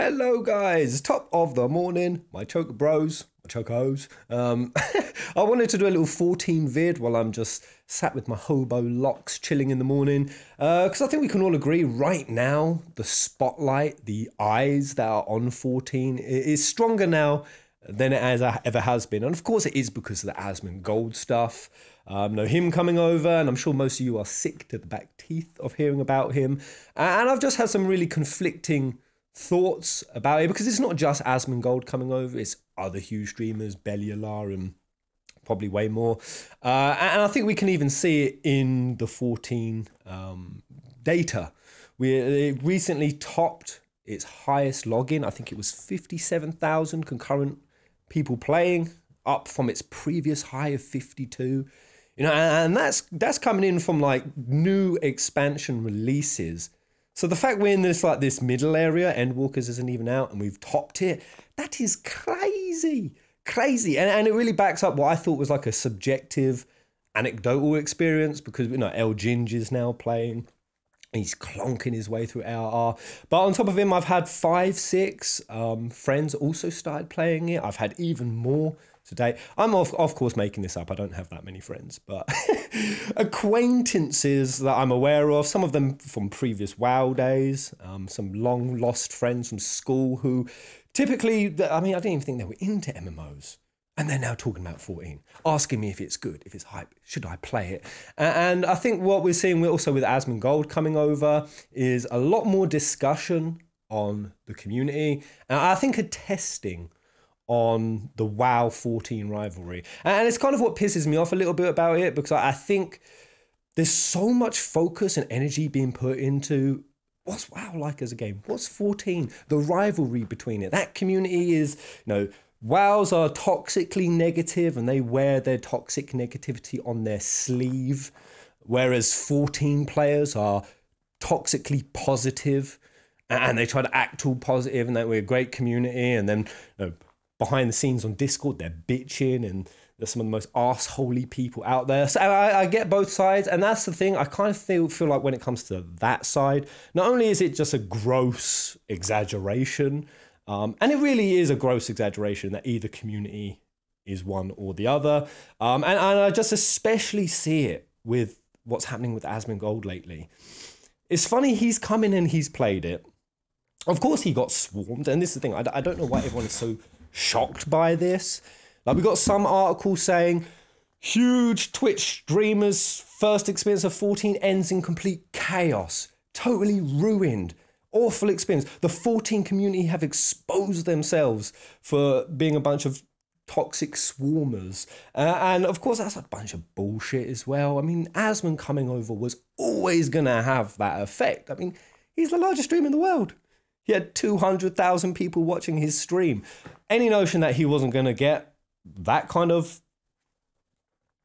Hello, guys. Top of the morning. My choke bros, my chocos. Um, I wanted to do a little 14 vid while I'm just sat with my hobo locks chilling in the morning. Because uh, I think we can all agree right now, the spotlight, the eyes that are on 14 is stronger now than it has, ever has been. And of course, it is because of the Asmongold stuff. Um, know him coming over, and I'm sure most of you are sick to the back teeth of hearing about him. And I've just had some really conflicting thoughts about it because it's not just Asmongold coming over, it's other huge streamers, Bellular and probably way more. Uh, and I think we can even see it in the 14 um, data. We recently topped its highest login. I think it was 57,000 concurrent people playing, up from its previous high of 52. You know, and that's that's coming in from like new expansion releases so the fact we're in this like this middle area, Endwalkers isn't even out, and we've topped it, that is crazy, crazy, and and it really backs up what I thought was like a subjective, anecdotal experience because you know El Ginge is now playing. He's clonking his way through ARR. But on top of him, I've had five, six um, friends also started playing it. I've had even more today. I'm of, of course making this up. I don't have that many friends, but acquaintances that I'm aware of, some of them from previous WoW days, um, some long lost friends from school who typically, I mean, I didn't even think they were into MMOs. And they're now talking about 14, asking me if it's good, if it's hype, should I play it? And I think what we're seeing also with Asmongold coming over is a lot more discussion on the community. And I think a testing on the WoW 14 rivalry. And it's kind of what pisses me off a little bit about it because I think there's so much focus and energy being put into what's WoW like as a game? What's 14? The rivalry between it. That community is, you know, WoWs are toxically negative and they wear their toxic negativity on their sleeve, whereas 14 players are toxically positive and they try to act all positive and that we're a great community and then you know, behind the scenes on Discord, they're bitching and they're some of the most assholey people out there. So I, I, get both sides, and that's the thing. I kind of feel feel like when it comes to that side, not only is it just a gross exaggeration, um, and it really is a gross exaggeration that either community is one or the other, um, and, and I just especially see it with what's happening with Asmongold lately. It's funny he's come in and he's played it. Of course, he got swarmed, and this is the thing. I, I don't know why everyone is so shocked by this. Like we got some article saying huge Twitch streamers' first experience of 14 ends in complete chaos, totally ruined. Awful experience. The 14 community have exposed themselves for being a bunch of toxic swarmers. Uh, and of course, that's a bunch of bullshit as well. I mean, Asmon coming over was always going to have that effect. I mean, he's the largest streamer in the world. He had 200,000 people watching his stream. Any notion that he wasn't going to get that kind of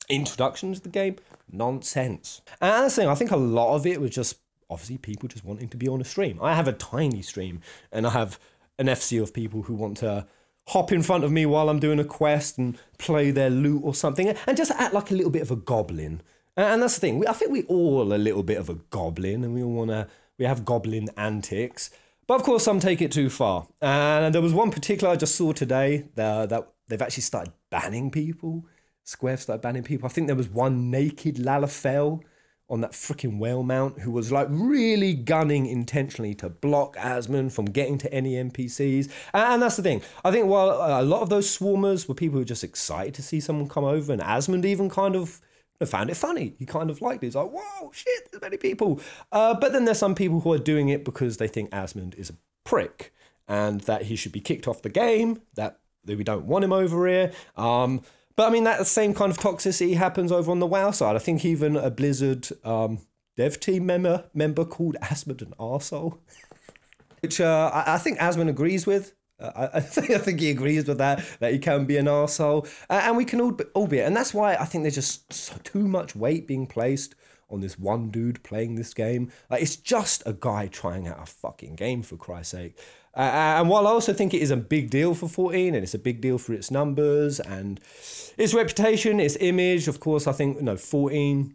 introduction to the game, nonsense. And that's the thing, I think a lot of it was just obviously people just wanting to be on a stream. I have a tiny stream and I have an FC of people who want to hop in front of me while I'm doing a quest and play their loot or something and just act like a little bit of a goblin. And that's the thing, I think we all a little bit of a goblin and we all want to, we have goblin antics. But of course, some take it too far. And there was one particular I just saw today that, that they've actually started banning people. Square started banning people. I think there was one naked Lalafell on that freaking whale mount who was like really gunning intentionally to block Asmon from getting to any NPCs. And that's the thing. I think while a lot of those swarmers were people who were just excited to see someone come over, and Asmon even kind of found it funny. He kind of liked it. He's like, whoa, shit, there's many people. Uh, but then there's some people who are doing it because they think Asmon is a prick and that he should be kicked off the game, that, that we don't want him over here. Um, but I mean, that same kind of toxicity happens over on the WoW side. I think even a Blizzard um, dev team member, member called Asmon an arsehole, which uh, I, I think Asmon agrees with. I, I, think, he agrees with that, that he can be an arsehole. Uh, and we can all, all be it. And that's why I think there's just so, too much weight being placed on this one dude playing this game. Like, it's just a guy trying out a fucking game, for Christ's sake. Uh, and while I also think it is a big deal for 14 and it's a big deal for its numbers and its reputation, its image, of course, I think, you know, 14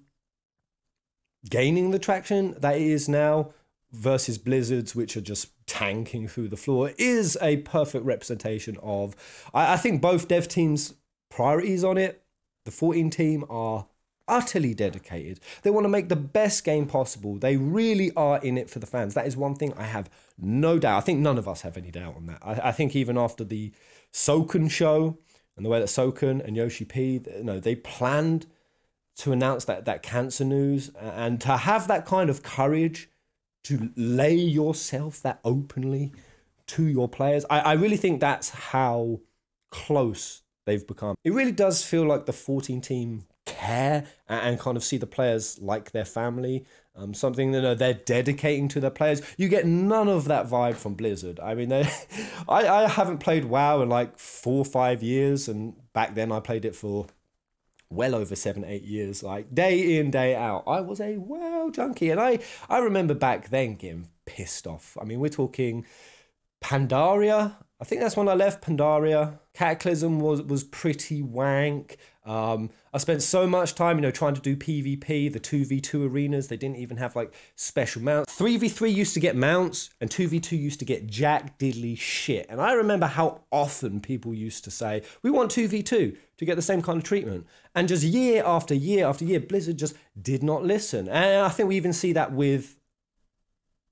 gaining the traction that it is now versus Blizzards, which are just tanking through the floor is a perfect representation of. I, I think both dev teams' priorities on it. The 14 team are utterly dedicated. They want to make the best game possible. They really are in it for the fans. That is one thing I have no doubt. I think none of us have any doubt on that. I, I think even after the Soken show and the way that Soken and Yoshi P, you know, they planned to announce that that cancer news and to have that kind of courage to lay yourself that openly to your players. I, I really think that's how close they've become. It really does feel like the 14 team care and, kind of see the players like their family. Um, something that you know, they're dedicating to their players. You get none of that vibe from Blizzard. I mean, I, I haven't played WoW in like four or five years, and back then I played it for well over seven, eight years, like day in, day out. I was a WoW junkie, and I I remember back then getting pissed off. I mean, we're talking Pandaria. I think that's when I left Pandaria. Cataclysm was was pretty wank. Um, I spent so much time, you know, trying to do PvP, the 2v2 arenas. They didn't even have like special mounts. 3v3 used to get mounts, and 2v2 used to get jack diddly shit. And I remember how often people used to say, We want 2v2 to get the same kind of treatment. And just year after year after year, Blizzard just did not listen. And I think we even see that with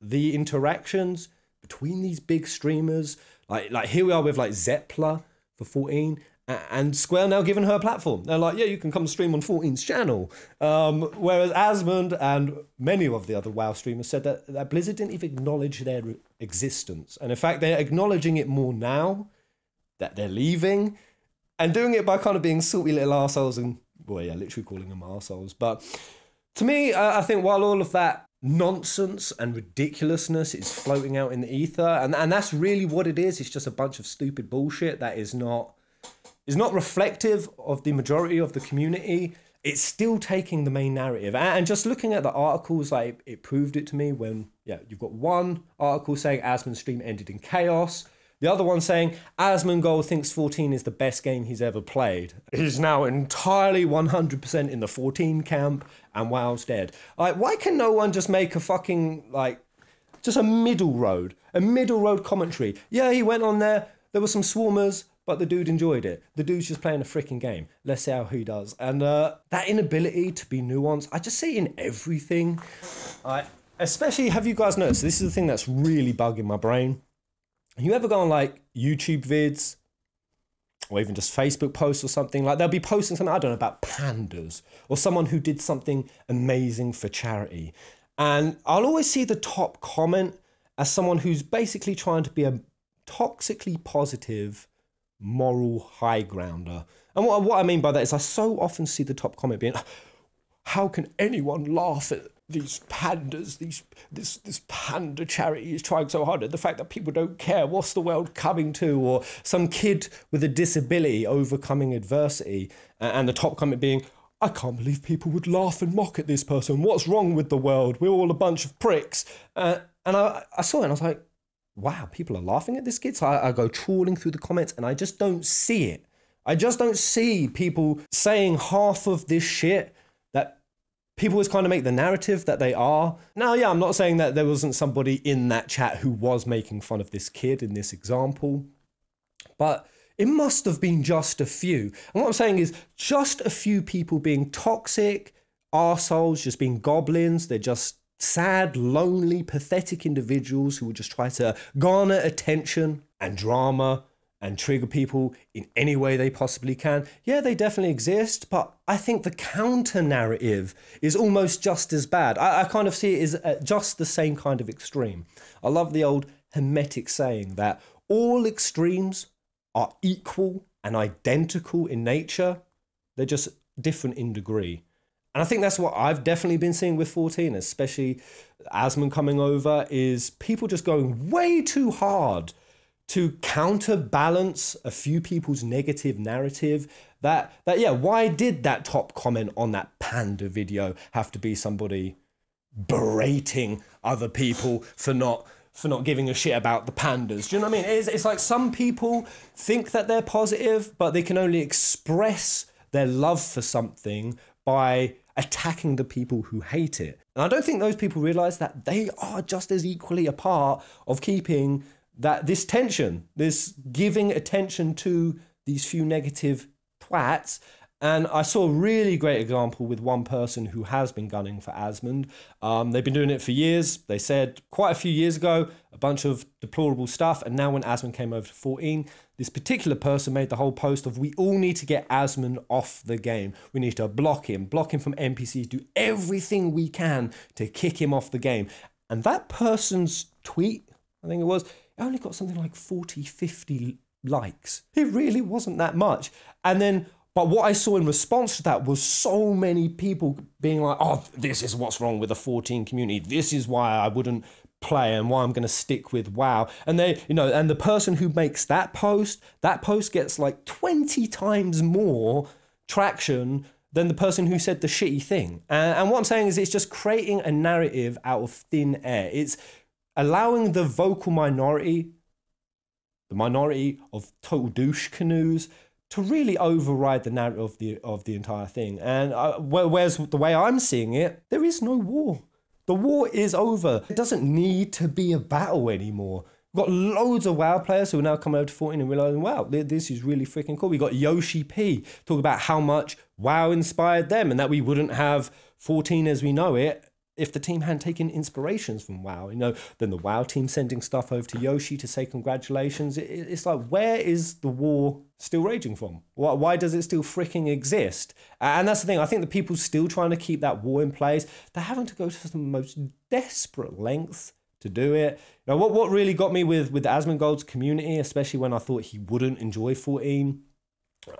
the interactions between these big streamers. Like, like here we are with like Zepla for 14 and Square now given her a platform. They're like, yeah, you can come stream on 14's channel. Um, whereas Asmon and many of the other WoW streamers said that, that Blizzard didn't even acknowledge their existence. And in fact, they're acknowledging it more now that they're leaving and doing it by kind of being salty little assholes and, well, yeah, literally calling them assholes. But to me, I think while all of that nonsense and ridiculousness is floating out in the ether, and, and that's really what it is, it's just a bunch of stupid bullshit that is not is not reflective of the majority of the community. It's still taking the main narrative. And just looking at the articles, like it proved it to me when, yeah, you've got one article saying Asmon's stream ended in chaos. The other one saying Asmongold thinks 14 is the best game he's ever played. He's now entirely 100% in the 14 camp and WoW's dead. Like, why can no one just make a fucking, like, just a middle road, a middle road commentary? Yeah, he went on there, there were some swarmers, but the dude enjoyed it. The dude's just playing a freaking game. Let's see how he does. And uh, that inability to be nuanced, I just see it in everything. I, especially, have you guys noticed? This is the thing that's really bugging my brain. You ever go on like YouTube vids or even just Facebook posts or something like they'll be posting something I don't know about pandas or someone who did something amazing for charity, and I'll always see the top comment as someone who's basically trying to be a toxically positive moral high grounder. And what, what I mean by that is I so often see the top comment being, how can anyone laugh at these pandas, these this this panda charity is trying so hard at the fact that people don't care. What's the world coming to? Or some kid with a disability overcoming adversity, and the top comment being, I can't believe people would laugh and mock at this person. What's wrong with the world? We're all a bunch of pricks. Uh, and I, I saw it and I was like, wow, people are laughing at this kid. So I, I go trawling through the comments and I just don't see it. I just don't see people saying half of this shit people always kind of make the narrative that they are. Now, yeah, I'm not saying that there wasn't somebody in that chat who was making fun of this kid in this example, but it must have been just a few. And what I'm saying is just a few people being toxic, assholes, just being goblins. They're just sad, lonely, pathetic individuals who will just try to garner attention and drama and trigger people in any way they possibly can. Yeah, they definitely exist, but I think the counter narrative is almost just as bad. I, I kind of see it as uh, just the same kind of extreme. I love the old Hermetic saying that all extremes are equal and identical in nature, they're just different in degree. And I think that's what I've definitely been seeing with 14, especially Asmon coming over, is people just going way too hard to counterbalance a few people's negative narrative. That that yeah, why did that top comment on that panda video have to be somebody berating other people for not for not giving a shit about the pandas. Do you know what I mean? It's, it's like some people think that they're positive, but they can only express their love for something by attacking the people who hate it. And I don't think those people realize that they are just as equally a part of keeping that this tension, this giving attention to these few negative twats and I saw a really great example with one person who has been gunning for Asmon. Um, they've been doing it for years. They said quite a few years ago a bunch of deplorable stuff. And now, when Asmon came over to 14, this particular person made the whole post of we all need to get Asmon off the game. We need to block him, block him from NPCs, do everything we can to kick him off the game. And that person's tweet, I think it was, only got something like 40, 50 likes. It really wasn't that much. And then but what I saw in response to that was so many people being like, oh, this is what's wrong with the 14 community. This is why I wouldn't play and why I'm going to stick with WoW. And they, you know, and the person who makes that post, that post gets like 20 times more traction than the person who said the shitty thing. And, and what I'm saying is it's just creating a narrative out of thin air. It's allowing the vocal minority, the minority of total douche canoes, to really override the narrative of the of the entire thing. And uh, whereas the way I'm seeing it, there is no war. The war is over. It doesn't need to be a battle anymore. We've got loads of WoW players who are now coming over to 14 and realizing, wow, this is really freaking cool. We got Yoshi P talk about how much WoW inspired them and that we wouldn't have 14 as we know it if the team hadn't taken inspirations from WoW, you know, then the WoW team sending stuff over to Yoshi to say congratulations. It, it's like, where is the war still raging from? Why, why does it still freaking exist? And that's the thing. I think the people still trying to keep that war in place. They're having to go to the most desperate lengths to do it. Now, what what really got me with with Asmongold's community, especially when I thought he wouldn't enjoy 14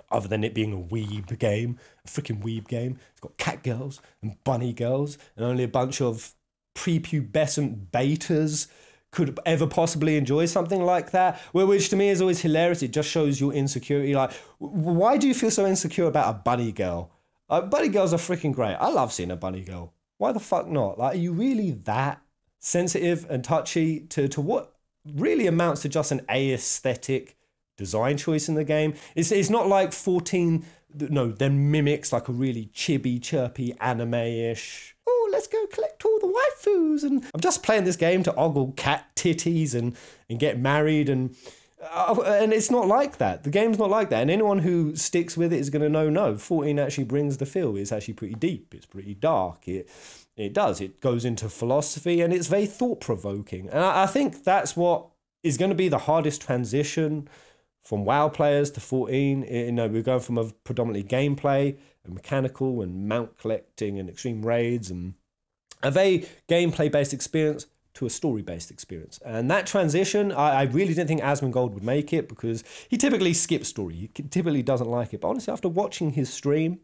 other than it being a weeb game, a freaking weeb game. It's got cat girls and bunny girls, and only a bunch of prepubescent betas could ever possibly enjoy something like that. Which to me is always hilarious. It just shows your insecurity. Like, why do you feel so insecure about a bunny girl? Uh, bunny girls are freaking great. I love seeing a bunny girl. Why the fuck not? Like, are you really that sensitive and touchy to, to what really amounts to just an aesthetic design choice in the game. It's, it's not like 14, no, then mimics like a really chibi, chirpy, anime ish. Oh, let's go collect all the waifus. And I'm just playing this game to ogle cat titties and, and get married. And, uh, and it's not like that. The game's not like that. And anyone who sticks with it is going to know no, 14 actually brings the feel. It's actually pretty deep, it's pretty dark. It, it does. It goes into philosophy and it's very thought provoking. And I, I think that's what is going to be the hardest transition from WoW players to 14. You know, we're going from a predominantly gameplay and mechanical and mount collecting and extreme raids and a very gameplay based experience to a story based experience. And that transition, I, I, really didn't think Asmongold would make it because he typically skips story. He typically doesn't like it. But honestly, after watching his stream,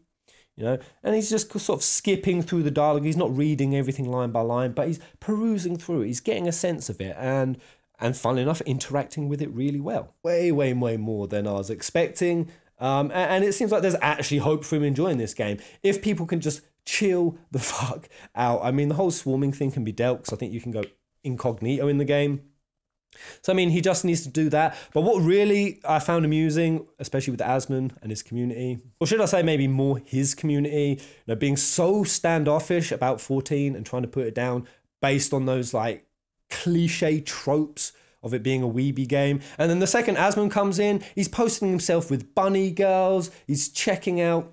you know, and he's just sort of skipping through the dialogue. He's not reading everything line by line, but he's perusing through it. He's getting a sense of it. And and funnily enough, interacting with it really well. Way, way, way more than I was expecting. Um, and, and, it seems like there's actually hope for him enjoying this game if people can just chill the fuck out. I mean, the whole swarming thing can be dealt because I think you can go incognito in the game. So, I mean, he just needs to do that. But what really I found amusing, especially with Asmon and his community, or should I say maybe more his community, you know, being so standoffish about 14 and trying to put it down based on those like cliche tropes of it being a weeby game. And then the second Asmon comes in, he's posting himself with bunny girls, he's checking out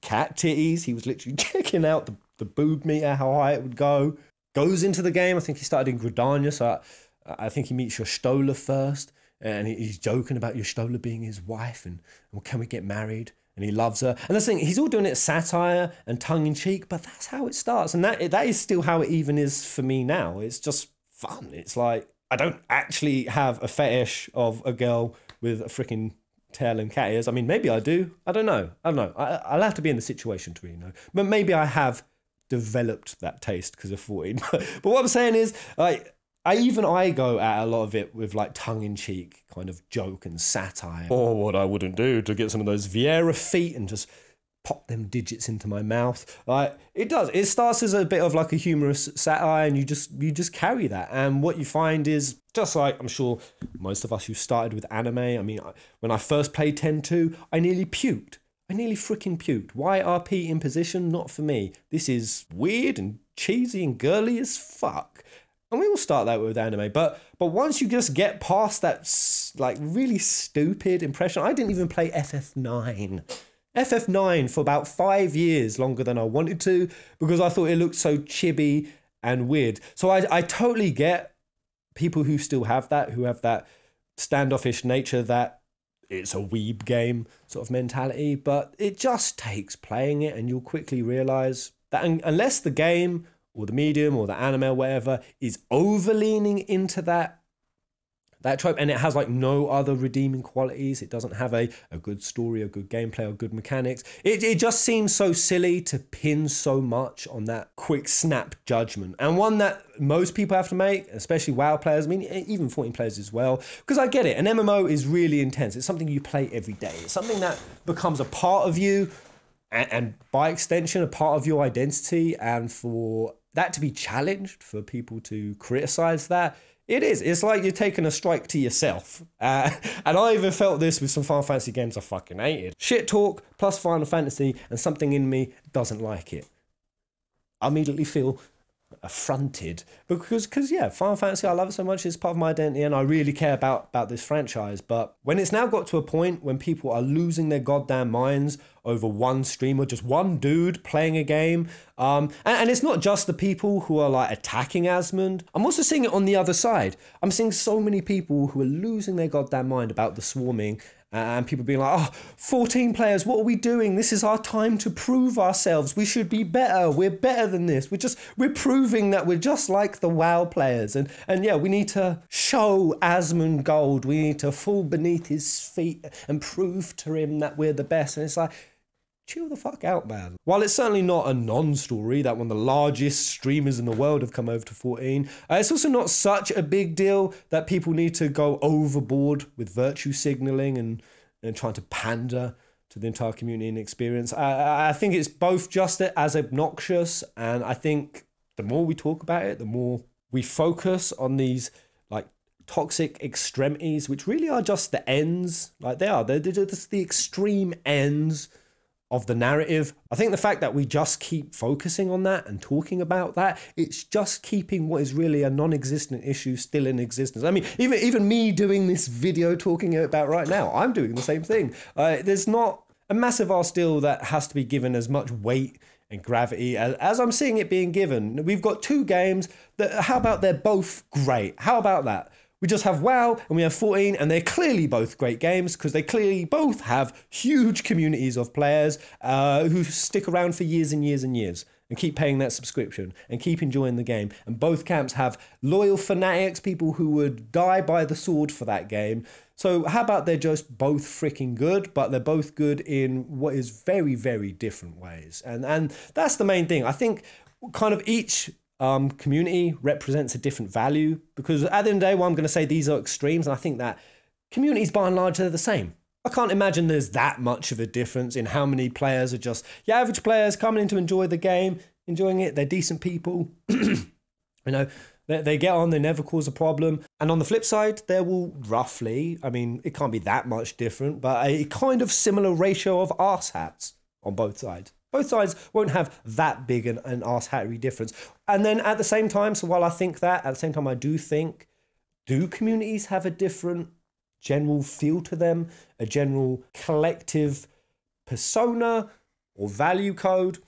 cat titties, he was literally checking out the, the boob meter, how high it would go. Goes into the game, I think he started in Gridania, so I, I think he meets Y'shtola first, and he's joking about Y'shtola being his wife, and, can we get married? and he loves her. And the thing, he's all doing it satire and tongue in cheek, but that's how it starts, and that that is still how it even is for me now. It's just fun. It's like I don't actually have a fetish of a girl with a freaking tail and cat ears. I mean, maybe I do. I don't know. I don't know. I, will have to be in the situation to really know. But maybe I have developed that taste because of 14. but what I'm saying is, like, I even I go at a lot of it with like tongue in cheek kind of joke and satire. Or what I wouldn't do to get some of those Viera feet and just pop them digits into my mouth. Like it does. It starts as a bit of like a humorous satire, and you just you just carry that. And what you find is just like I'm sure most of us who started with anime. I mean, when I first played Ten Two, I nearly puked. I nearly freaking puked. YRP in position, not for me. This is weird and cheesy and girly as fuck. And we will start that with anime, but but once you just get past that like really stupid impression, I didn't even play FF9. FF9 for about five years longer than I wanted to because I thought it looked so chibi and weird. So I I totally get people who still have that, who have that standoffish nature that it's a weeb game sort of mentality, but it just takes playing it and you'll quickly realize that unless the game or the medium or the anime or whatever is over leaning into that that trope and it has like no other redeeming qualities. It doesn't have a, a good story a good gameplay or good mechanics. It, it just seems so silly to pin so much on that quick snap judgment and one that most people have to make especially wow players i mean even 14 players as well because i get it an mmo is really intense. It's something you play every day. It's something that becomes a part of you and, and by extension a part of your identity and for that to be challenged for people to criticize that it is. It's like you're taking a strike to yourself. Uh, and I even felt this with some Final Fantasy games I fucking hated. Shit talk plus Final Fantasy, and something in me doesn't like it. I immediately feel affronted because because yeah final fantasy i love it so much it's part of my identity and i really care about about this franchise. But when it's now got to a point when people are losing their goddamn minds over one streamer just one dude playing a game um and, and it's not just the people who are like attacking asmon. I'm also seeing it on the other side. I'm seeing so many people who are losing their goddamn mind about the swarming and people being like, oh, 14 players, what are we doing? This is our time to prove ourselves. We should be better. We're better than this. We're just, we're proving that we're just like the WoW players. And, and yeah, we need to show Asmongold. We need to fall beneath his feet and prove to him that we're the best. And it's like, chill the fuck out, man. While it's certainly not a non story that one of the largest streamers in the world have come over to 14, uh, it's also not such a big deal that people need to go overboard with virtue signaling and, and trying to pander to the entire community and experience. I, I think it's both just as obnoxious, and I think the more we talk about it, the more we focus on these like toxic extremities, which really are just the ends. Like they are, they're, they're just the extreme ends of the narrative. I think the fact that we just keep focusing on that and talking about that, it's just keeping what is really a non-existent issue still in existence. I mean, even even me doing this video talking about right now, I'm doing the same thing. Uh, there's not a massive R still that has to be given as much weight and gravity as, as I'm seeing it being given. We've got two games that how about they're both great? How about that? We just have WoW and we have 14, and they're clearly both great games because they clearly both have huge communities of players uh, who stick around for years and years and years and keep paying that subscription and keep enjoying the game. And both camps have loyal fanatics, people who would die by the sword for that game. So, how about they're just both freaking good, but they're both good in what is very, very different ways. And and that's the main thing. I think kind of each um, community represents a different value because at the end of the day, I'm going to say these are extremes, and I think that communities by and large are the same. I can't imagine there's that much of a difference in how many players are just your average players coming in to enjoy the game, enjoying it. They're decent people, you know. They, they get on, they never cause a problem. And on the flip side, there will roughly, I mean, it can't be that much different, but a kind of similar ratio of arse hats on both sides. Both sides won't have that big an, an arse hattery difference. And then at the same time, so while I think that, at the same time, I do think, do communities have a different general feel to them, a general collective persona or value code?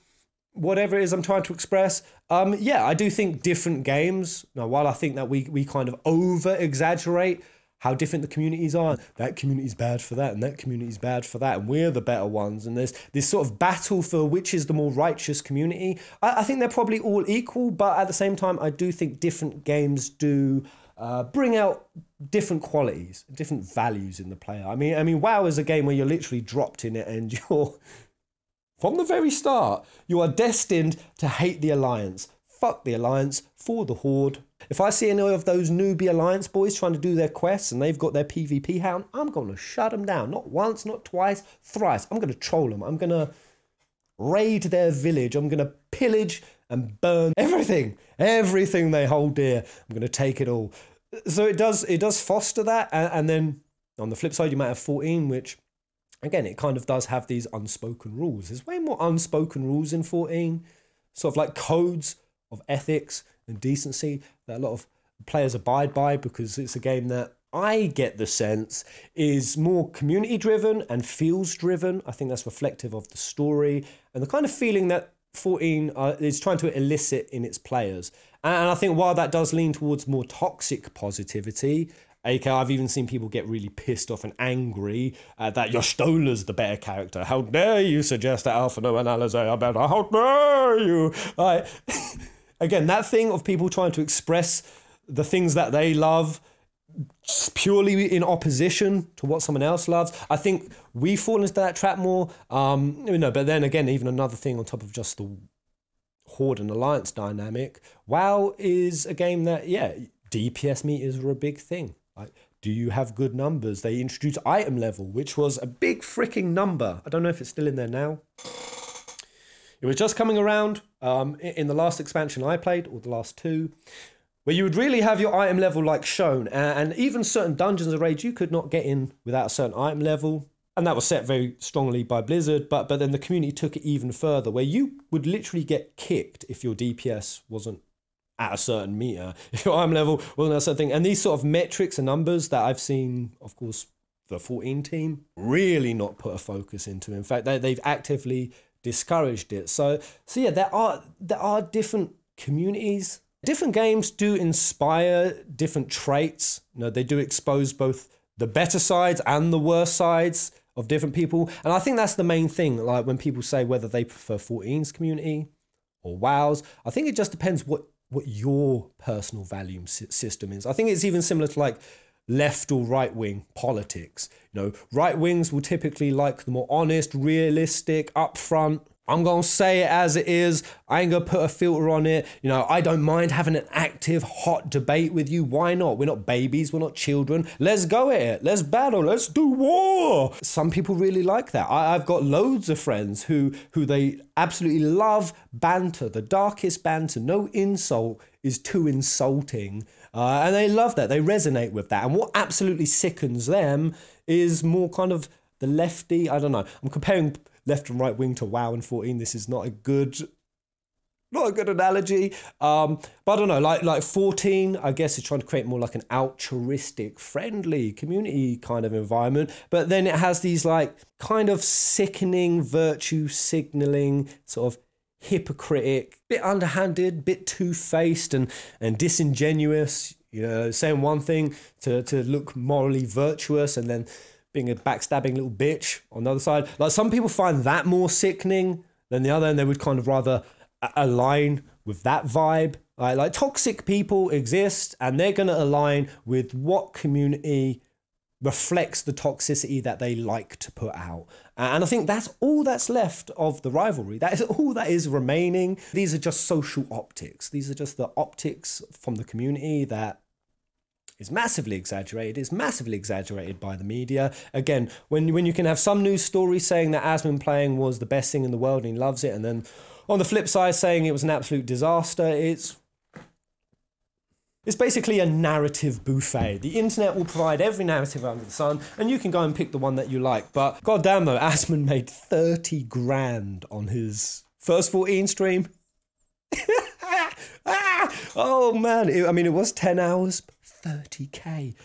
whatever it is I'm trying to express. Um, yeah, I do think different games. Now, while I think that we we kind of over exaggerate how different the communities are. That community's bad for that, and that community's bad for that, and we're the better ones. And there's this sort of battle for which is the more righteous community. I, I think they're probably all equal, but at the same time, I do think different games do. Uh, bring out different qualities, different values in the player. I mean, I mean, WoW is a game where you're literally dropped in it, and you're from the very start, you are destined to hate the Alliance. Fuck the Alliance for the Horde. If I see any of those newbie Alliance boys trying to do their quests and they've got their PvP hound, I'm going to shut them down. Not once, not twice, thrice. I'm going to troll them. I'm going to raid their village. I'm going to pillage and burn everything, everything they hold dear. I'm going to take it all. So it does, it does foster that. And, and then on the flip side, you might have 14, which again, it kind of does have these unspoken rules. There's way more unspoken rules in 14, sort of like codes of ethics and decency that a lot of players abide by because it's a game that I get the sense is more community driven and feels driven. I think that's reflective of the story and the kind of feeling that 14 uh, is trying to elicit in its players. And I think while that does lean towards more toxic positivity, AK, I've even seen people get really pissed off and angry uh, that Y'shtola's the better character. How dare you suggest that Alphinaud no analysis are better? How dare you? Like, again, that thing of people trying to express the things that they love purely in opposition to what someone else loves. I think we fall into that trap more. Um, you know, but then again, even another thing on top of just the horde and alliance dynamic. WoW is a game that yeah, DPS meters are a big thing. Like, do you have good numbers? They introduced item level, which was a big freaking number. I don't know if it's still in there now. It was just coming around um, in the last expansion I played, or the last two where you would really have your item level like shown, and even certain dungeons of rage you could not get in without a certain item level. And that was set very strongly by Blizzard, but but then the community took it even further, where you would literally get kicked if your DPS wasn't at a certain meter, if your item level wasn't a certain thing. And these sort of metrics and numbers that I've seen, of course, the 14 team really not put a focus into. In fact, they, they've actively discouraged it. So so yeah, there are there are different communities Different games do inspire different traits. You know, they do expose both the better sides and the worse sides of different people. And I think that's the main thing. Like when people say whether they prefer 14's community or WoW's, I think it just depends what what your personal value system is. I think it's even similar to like left or right wing politics. You know, right wings will typically like the more honest, realistic, upfront I'm going to say it as it is. I ain't going to put a filter on it. You know, I don't mind having an active, hot debate with you. Why not? We're not babies. We're not children. Let's go at it. Let's battle. Let's do war. Some people really like that. I, have got loads of friends who, who they absolutely love banter, the darkest banter. No insult is too insulting. Uh, and they love that. They resonate with that. And what absolutely sickens them is more kind of the lefty. I don't know. I'm comparing left and right wing to WoW and 14. This is not a good not a good analogy. Um, but I don't know, like like 14, I guess is trying to create more like an altruistic, friendly community kind of environment. But then it has these like kind of sickening virtue signaling, sort of hypocritic, bit underhanded, bit two-faced and and disingenuous, you know, saying one thing to to look morally virtuous and then being a backstabbing little bitch on the other side. Like some people find that more sickening than the other, and they would kind of rather align with that vibe. Like, like toxic people exist, and they're going to align with what community reflects the toxicity that they like to put out. And I think that's all that's left of the rivalry. That is all that is remaining. These are just social optics. These are just the optics from the community that is massively exaggerated. It's massively exaggerated by the media. Again, when when you can have some news story saying that Asmonplaying was the best thing in the world and he loves it, and then on the flip side saying it was an absolute disaster, it's it's basically a narrative buffet. The internet will provide every narrative under the sun, and you can go and pick the one that you like. But goddamn though, Asmon made 30 grand on his first 14 stream. ah, oh man, it, I mean, it was 10 hours, 30k.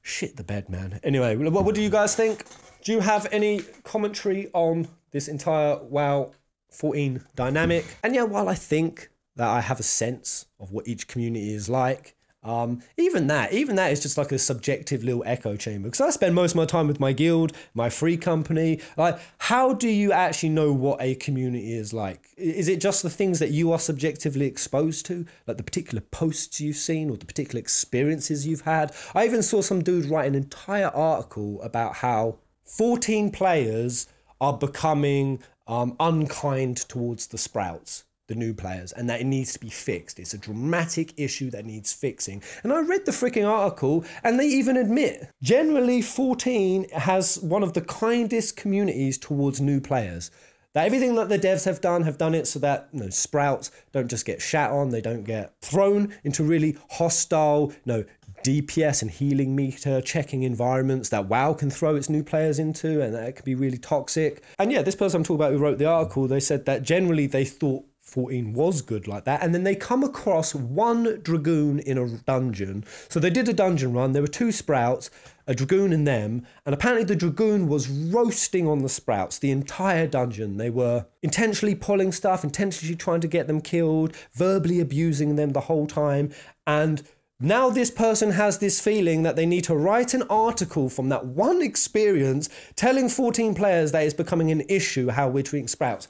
Shit the bed, man. Anyway, what, what do you guys think? Do you have any commentary on this entire WoW 14 dynamic? And yeah, while I think that I have a sense of what each community is like, um, even that, even that is just like a subjective little echo chamber. Because I spend most of my time with my guild, my free company. Like, how do you actually know what a community is like? Is it just the things that you are subjectively exposed to, like the particular posts you've seen or the particular experiences you've had? I even saw some dude write an entire article about how 14 players are becoming um, unkind towards the sprouts the new players and that it needs to be fixed. It's a dramatic issue that needs fixing. And I read the freaking article and they even admit generally 14 has one of the kindest communities towards new players. That everything that the devs have done have done it so that you know, sprouts don't just get shat on, they don't get thrown into really hostile, you know, DPS and healing meter, checking environments that WoW can throw its new players into, and that can be really toxic. And yeah, this person I'm talking about who wrote the article, they said that generally they thought 14 was good like that. And then they come across one Dragoon in a dungeon. So they did a dungeon run. There were two sprouts, a Dragoon in them. And apparently the Dragoon was roasting on the sprouts the entire dungeon. They were intentionally pulling stuff, intentionally trying to get them killed, verbally abusing them the whole time. And now this person has this feeling that they need to write an article from that one experience telling 14 players that it's becoming an issue how we're treating sprouts.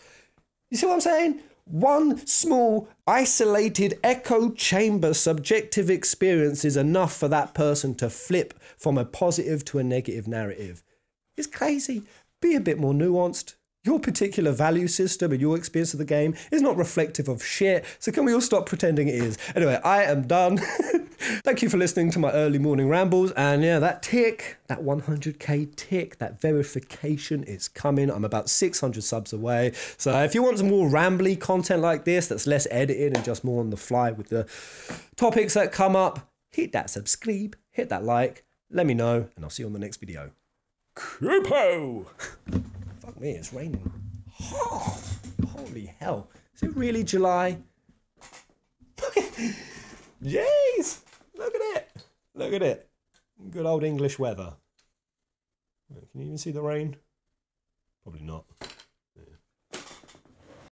You see what I'm saying? One small, isolated echo chamber subjective experience is enough for that person to flip from a positive to a negative narrative. It's crazy. Be a bit more nuanced. Your particular value system and your experience of the game is not reflective of shit. So can we all stop pretending it is? Anyway, I am done. Thank you for listening to my early morning rambles. And yeah, that tick, that 100k tick, that verification is coming. I'm about 600 subs away. So if you want some more rambly content like this, that's less edited and just more on the fly with the topics that come up, hit that subscribe, hit that like, let me know, and I'll see you on the next video. Kupo! Fuck me, it's raining. Oh, holy hell. Is it really July? Jeez! Look at it! Look at it. Good old English weather. Can you even see the rain? Probably not.